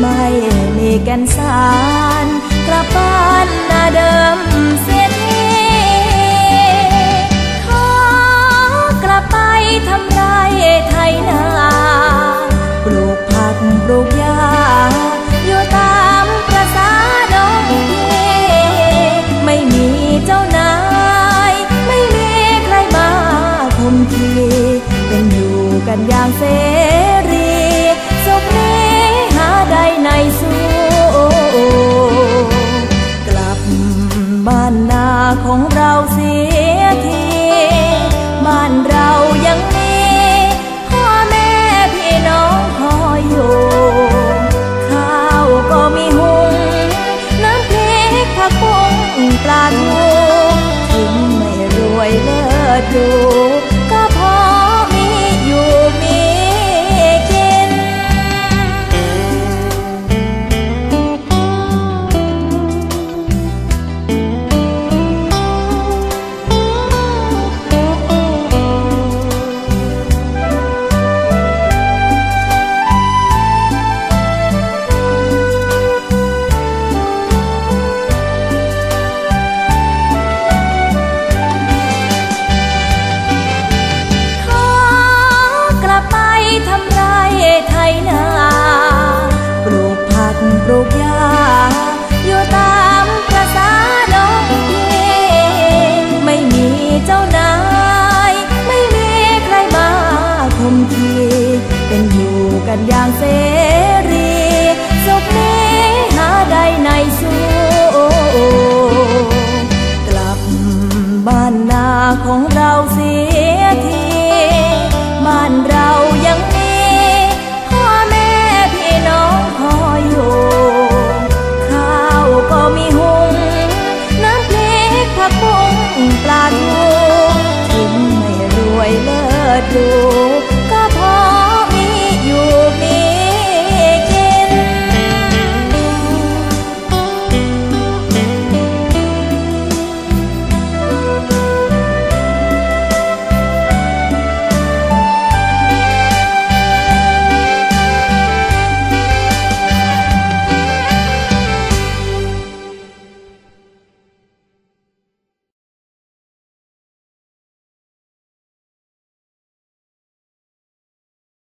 ไม่มีแก่นสารกลับบ้านนาเดิมเสียทีขอกลับไปทำไรไทยนาปลูกผักปลูกหญ้าอยู่ตามประสาน้องพี่ไม่มีเจ้านาย ไม่มีใครมาคุมทีเป็นอยู่กันอย่างเส adore. ันอย่างเสรีสุขนี้หาไดในสู้กลับบ้านนาของเราเสียทีบ้านเรา